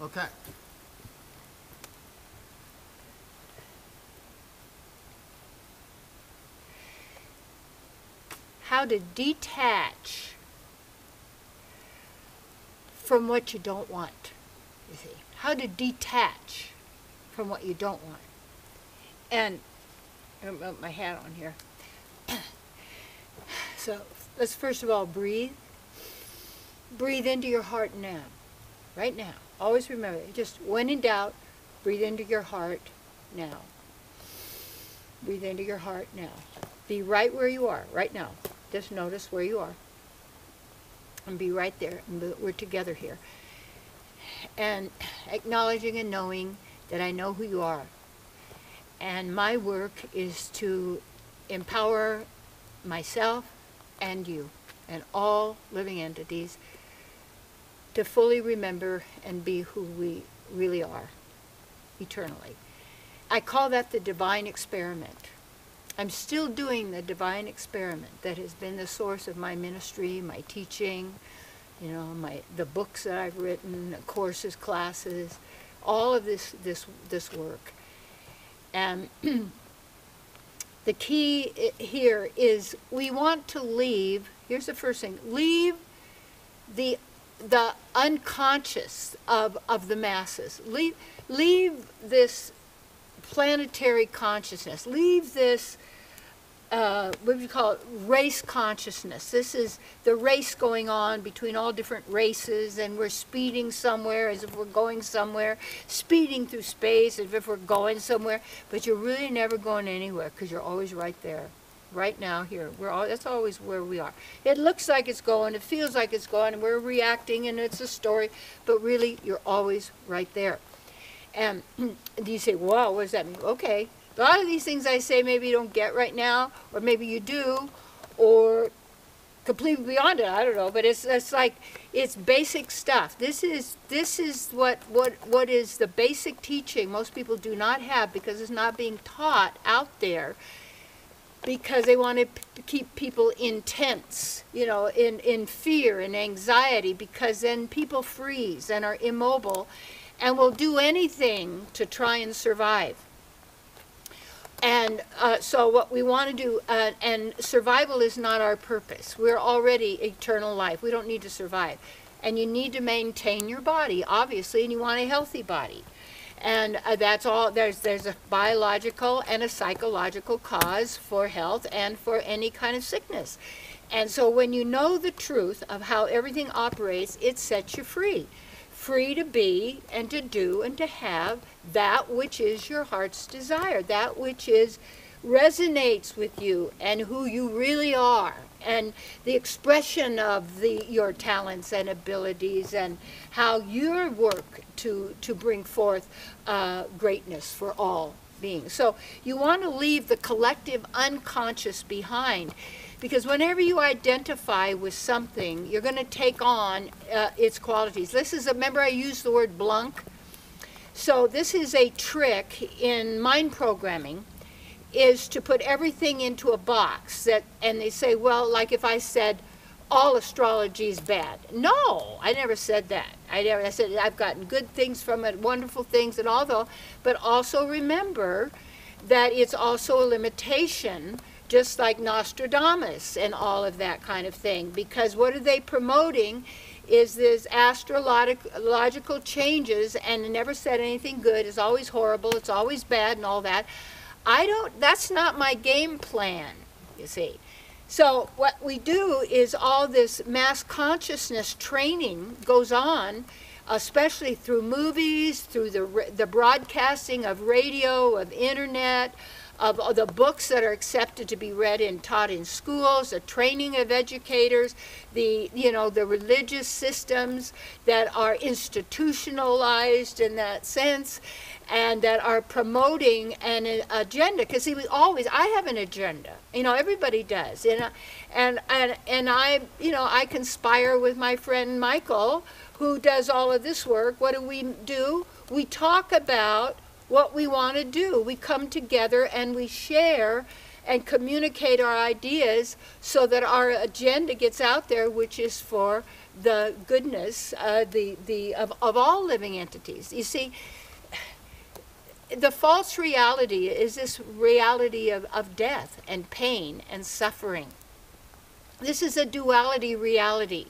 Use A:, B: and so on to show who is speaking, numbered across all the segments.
A: Okay.
B: How to detach from what you don't want, you see. How to detach from what you don't want. And I'm put my hat on here. so let's first of all breathe. Breathe into your heart now. Right now. Always remember, just when in doubt, breathe into your heart now. Breathe into your heart now. Be right where you are, right now. Just notice where you are. And be right there. And we're together here. And acknowledging and knowing that I know who you are. And my work is to empower myself and you and all living entities to fully remember and be who we really are eternally. I call that the divine experiment. I'm still doing the divine experiment that has been the source of my ministry, my teaching, you know, my the books that I've written, courses, classes, all of this this this work. And the key here is we want to leave, here's the first thing, leave the the unconscious of, of the masses. Leave, leave this planetary consciousness. Leave this, uh, what do you call it, race consciousness. This is the race going on between all different races, and we're speeding somewhere as if we're going somewhere, speeding through space as if we're going somewhere, but you're really never going anywhere because you're always right there right now here. We're all, that's always where we are. It looks like it's going, it feels like it's going, and we're reacting, and it's a story, but really, you're always right there. And do you say, wow, what does that mean? Okay, a lot of these things I say maybe you don't get right now, or maybe you do, or completely beyond it. I don't know, but it's it's like it's basic stuff. This is this is what what what is the basic teaching most people do not have because it's not being taught out there because they want to keep people in intense, you know, in, in fear and anxiety, because then people freeze and are immobile and will do anything to try and survive. And uh, so what we want to do, uh, and survival is not our purpose. We're already eternal life. We don't need to survive. And you need to maintain your body, obviously, and you want a healthy body. And uh, that's all, there's, there's a biological and a psychological cause for health and for any kind of sickness. And so when you know the truth of how everything operates, it sets you free. Free to be and to do and to have that which is your heart's desire, that which is resonates with you and who you really are and the expression of the your talents and abilities and how your work to to bring forth uh, greatness for all beings. So you want to leave the collective unconscious behind because whenever you identify with something, you're going to take on uh, its qualities. This is, a, remember I used the word blunk? So this is a trick in mind programming is to put everything into a box that and they say well like if i said all astrology is bad. No i never said that. I never i said i've gotten good things from it wonderful things and all that but also remember that it's also a limitation just like nostradamus and all of that kind of thing because what are they promoting is this astrological changes and never said anything good it's always horrible it's always bad and all that I don't, that's not my game plan, you see. So what we do is all this mass consciousness training goes on, especially through movies, through the, the broadcasting of radio, of internet, of, the books that are accepted to be read and taught in schools, the training of educators, the you know the religious systems that are institutionalized in that sense, and that are promoting an agenda. Because see, we always I have an agenda. You know, everybody does, and and and and I you know I conspire with my friend Michael, who does all of this work. What do we do? We talk about what we want to do. We come together and we share and communicate our ideas so that our agenda gets out there, which is for the goodness uh, the, the, of, of all living entities. You see, the false reality is this reality of, of death and pain and suffering. This is a duality reality.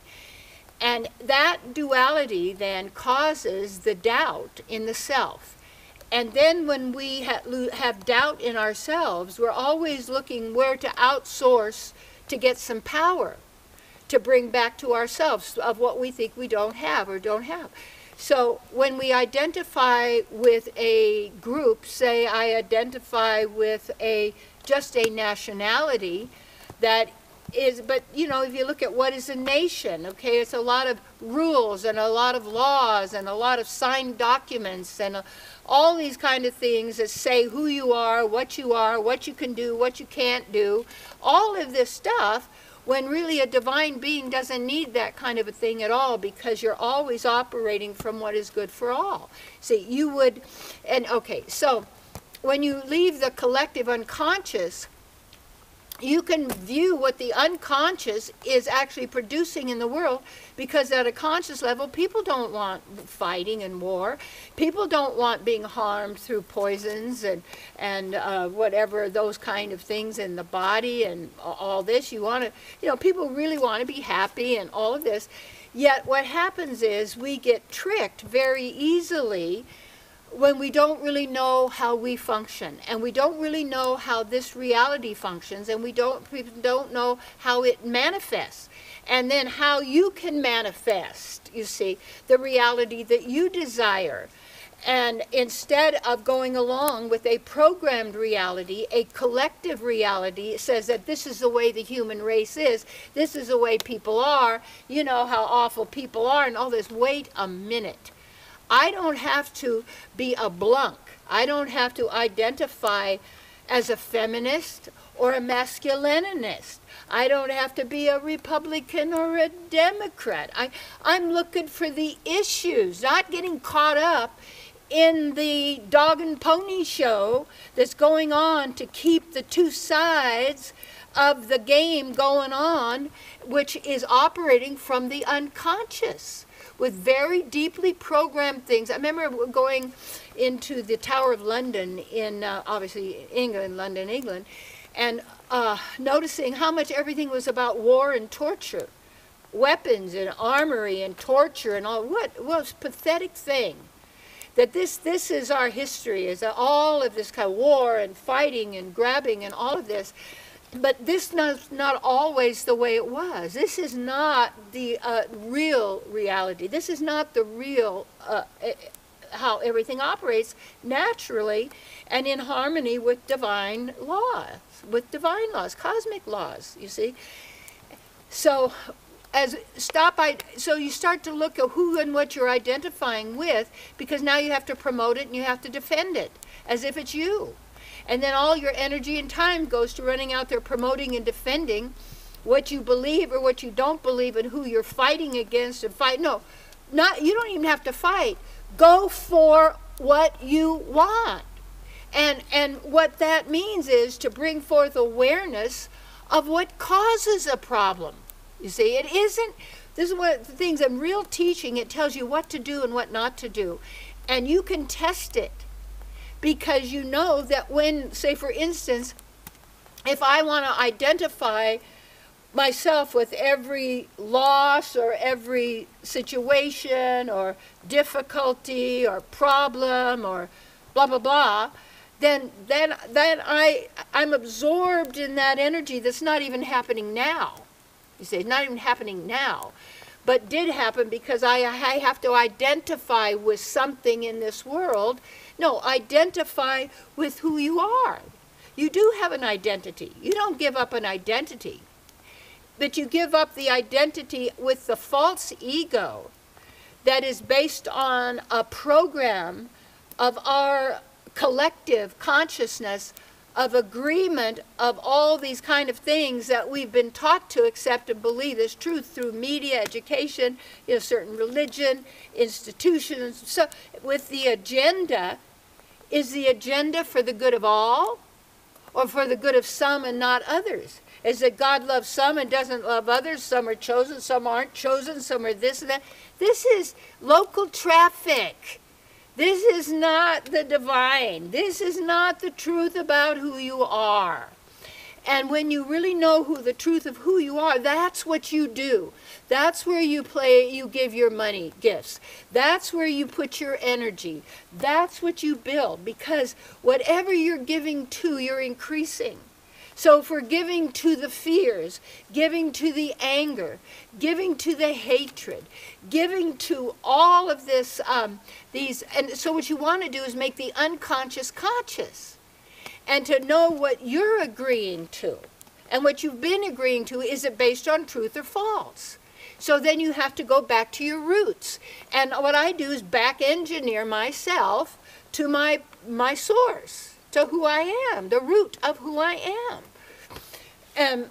B: And that duality then causes the doubt in the self. And then when we ha have doubt in ourselves, we're always looking where to outsource to get some power to bring back to ourselves of what we think we don't have or don't have. So when we identify with a group, say I identify with a just a nationality that is, but you know, if you look at what is a nation, okay, it's a lot of rules and a lot of laws and a lot of signed documents and a, all these kind of things that say who you are, what you are, what you can do, what you can't do, all of this stuff when really a divine being doesn't need that kind of a thing at all because you're always operating from what is good for all. See, you would, and okay, so when you leave the collective unconscious, you can view what the unconscious is actually producing in the world because at a conscious level people don't want fighting and war. People don't want being harmed through poisons and and uh, whatever those kind of things in the body and all this. You want to you know people really want to be happy and all of this. Yet what happens is we get tricked very easily when we don't really know how we function and we don't really know how this reality functions and we don't don't know how it manifests and then how you can manifest you see the reality that you desire and instead of going along with a programmed reality, a collective reality says that this is the way the human race is, this is the way people are, you know how awful people are, and all this. Wait a minute. I don't have to be a blunk. I don't have to identify as a feminist or a masculinist. I don't have to be a Republican or a Democrat. I, I'm looking for the issues, not getting caught up in the dog and pony show that's going on to keep the two sides of the game going on, which is operating from the unconscious with very deeply programmed things. I remember going into the Tower of London in, uh, obviously, England, London, England, and uh, noticing how much everything was about war and torture. Weapons and armory and torture and all. What was pathetic thing that this this is our history is all of this kind of war and fighting and grabbing and all of this but this is not always the way it was. This is not the uh, real reality. This is not the real uh, how everything operates naturally and in harmony with divine laws, with divine laws, cosmic laws, you see. So as stop I so you start to look at who and what you're identifying with because now you have to promote it and you have to defend it as if it's you. And then all your energy and time goes to running out there promoting and defending what you believe or what you don't believe and who you're fighting against and fight. No, not you don't even have to fight. Go for what you want. And and what that means is to bring forth awareness of what causes a problem. You see, it isn't this is one of the things in real teaching, it tells you what to do and what not to do. And you can test it because you know that when, say for instance, if I want to identify myself with every loss or every situation or difficulty or problem or blah blah blah then then then I I'm absorbed in that energy that's not even happening now. You it's not even happening now but did happen because I, I have to identify with something in this world no, identify with who you are. You do have an identity. You don't give up an identity. But you give up the identity with the false ego that is based on a program of our collective consciousness of agreement of all these kind of things that we've been taught to accept and believe as truth through media, education, you know, certain religion, institutions. So with the agenda, is the agenda for the good of all? or for the good of some and not others? Is that God loves some and doesn't love others? Some are chosen, some aren't chosen, some are this and that. This is local traffic. This is not the divine. This is not the truth about who you are. And when you really know who the truth of who you are, that's what you do. That's where you play, you give your money gifts. That's where you put your energy. That's what you build because whatever you're giving to, you're increasing. So for giving to the fears, giving to the anger, giving to the hatred, giving to all of this, um, these, and so what you want to do is make the unconscious conscious and to know what you're agreeing to. And what you've been agreeing to, is it based on truth or false? So then you have to go back to your roots. And what I do is back engineer myself to my, my source, to who I am, the root of who I am. And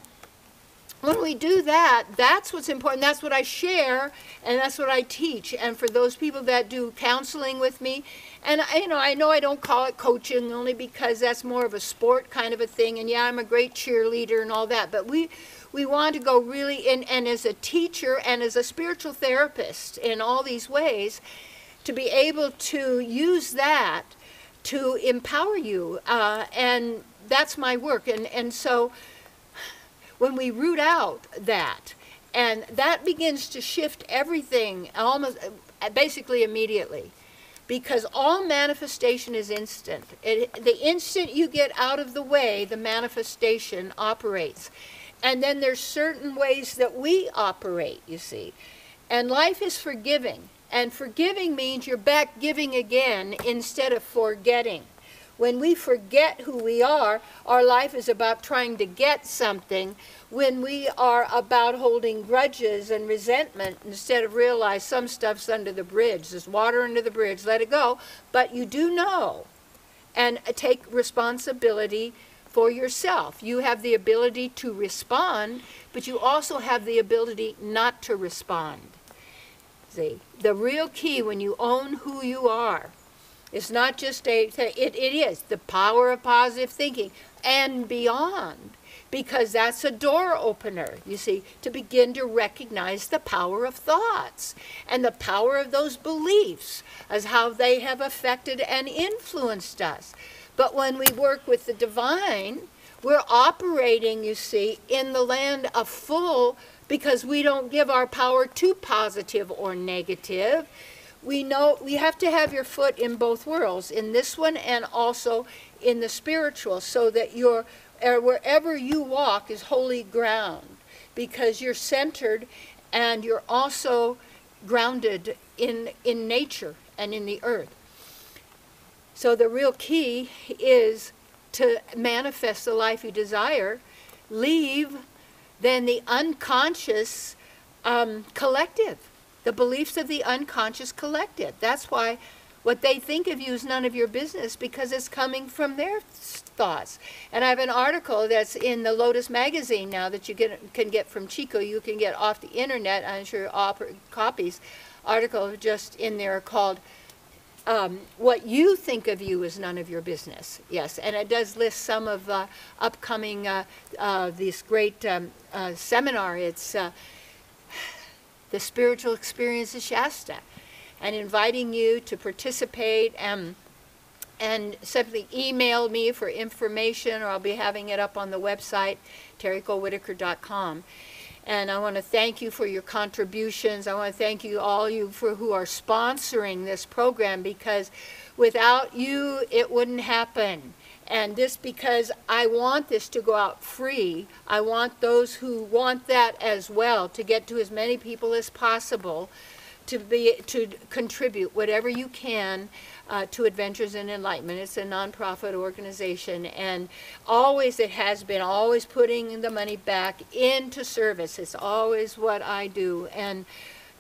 B: when we do that, that's what's important. That's what I share, and that's what I teach. And for those people that do counseling with me, and I, you know, I know I don't call it coaching only because that's more of a sport kind of a thing. And yeah, I'm a great cheerleader and all that. But we we want to go really in, and as a teacher and as a spiritual therapist in all these ways, to be able to use that to empower you. Uh, and that's my work. And and so when we root out that, and that begins to shift everything almost basically immediately because all manifestation is instant. It, the instant you get out of the way, the manifestation operates. And then there's certain ways that we operate, you see. And life is forgiving. And forgiving means you're back giving again instead of forgetting. When we forget who we are, our life is about trying to get something. When we are about holding grudges and resentment, instead of realize some stuff's under the bridge, there's water under the bridge, let it go. But you do know and take responsibility for yourself. You have the ability to respond, but you also have the ability not to respond. See, the real key when you own who you are it's not just a, it, it is the power of positive thinking and beyond because that's a door opener, you see, to begin to recognize the power of thoughts and the power of those beliefs as how they have affected and influenced us. But when we work with the divine, we're operating, you see, in the land of full because we don't give our power to positive or negative we know we have to have your foot in both worlds, in this one and also in the spiritual, so that your er, wherever you walk is holy ground, because you're centered and you're also grounded in in nature and in the earth. So the real key is to manifest the life you desire, leave then the unconscious um, collective the beliefs of the unconscious collective. That's why what they think of you is none of your business because it's coming from their thoughts. And I have an article that's in the Lotus magazine now that you get, can get from Chico. You can get off the internet. I'm sure copies. Article just in there called um, "What You Think of You Is None of Your Business." Yes, and it does list some of uh, upcoming uh, uh, this great um, uh, seminar. It's uh, the spiritual experience of Shasta and inviting you to participate and and simply email me for information or I'll be having it up on the website terrycolewhittaker.com and I want to thank you for your contributions. I want to thank you all you for who are sponsoring this program because without you it wouldn't happen. And this because I want this to go out free. I want those who want that as well to get to as many people as possible to be to contribute whatever you can uh, to Adventures in Enlightenment. It's a nonprofit organization, and always it has been always putting the money back into service. It's always what I do, and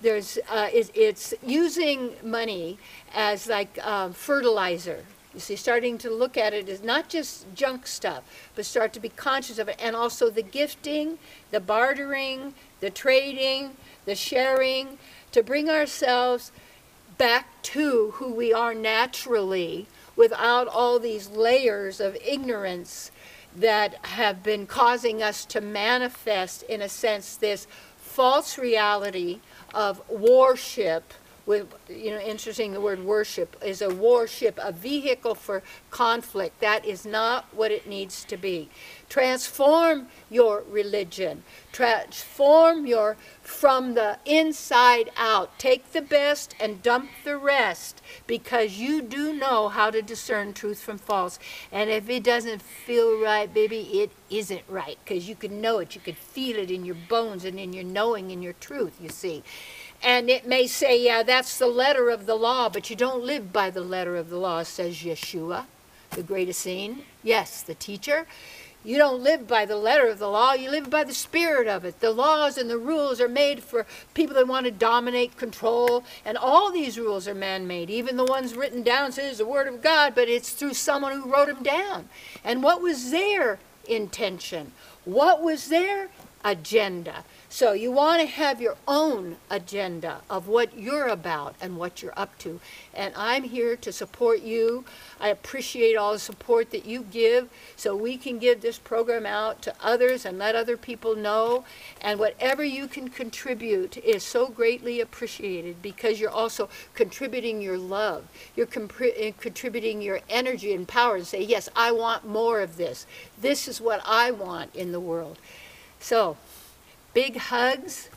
B: there's uh, it's, it's using money as like uh, fertilizer you see, starting to look at it as not just junk stuff, but start to be conscious of it. And also the gifting, the bartering, the trading, the sharing, to bring ourselves back to who we are naturally without all these layers of ignorance that have been causing us to manifest, in a sense, this false reality of worship. With, you know, interesting, the word worship is a warship, a vehicle for conflict. That is not what it needs to be. Transform your religion. Transform your from the inside out. Take the best and dump the rest because you do know how to discern truth from false. And if it doesn't feel right, baby, it isn't right because you can know it. You can feel it in your bones and in your knowing and your truth, you see. And it may say, yeah, that's the letter of the law, but you don't live by the letter of the law, says Yeshua, the great Essene. Yes, the teacher. You don't live by the letter of the law, you live by the spirit of it. The laws and the rules are made for people that want to dominate, control, and all these rules are man made. Even the ones written down says the word of God, but it's through someone who wrote them down. And what was their intention? What was their agenda? So you want to have your own agenda of what you're about and what you're up to. And I'm here to support you. I appreciate all the support that you give so we can give this program out to others and let other people know. And whatever you can contribute is so greatly appreciated because you're also contributing your love. You're compri- eh, contributing your energy and power and say, yes, I want more of this. This is what I want in the world. So, big hugs.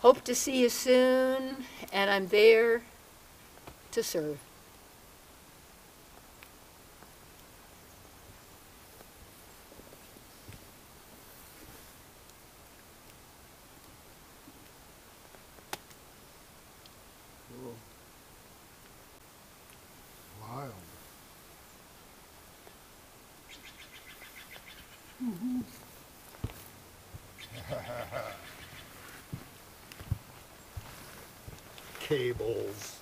B: Hope to see you soon, and I'm there to serve.
A: Wild. Cables.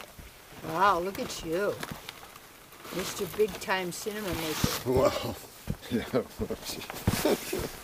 B: Wow, look at you. Mr. Big Time Cinema Maker.
A: Well, yeah.